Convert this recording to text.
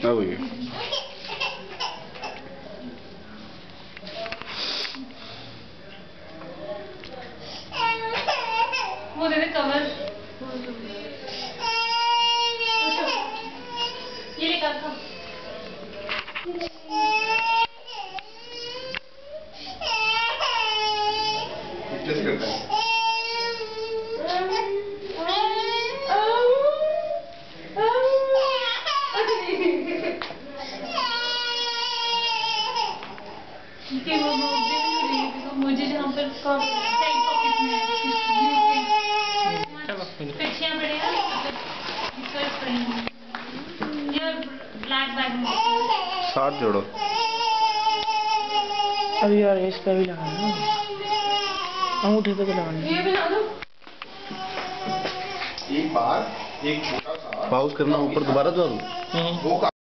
alıyor. Bu dedi kalır. Yere kalkalım. Just go back. खा है कि वो वो दे भी नहीं रही तो मुझे जहाँ पर साइड पॉकेट में चलो फिर पिछियाँ पड़े रिसर्च करेंगे ये ब्लैक बैग साथ जोड़ो। अब यार इस पे भी लगाना है अंगूठे पे तो लगाना है। ये बना दो एक बार एक छोटा सा पाउज करना ऊपर दोबारा जोड़ो हम्म।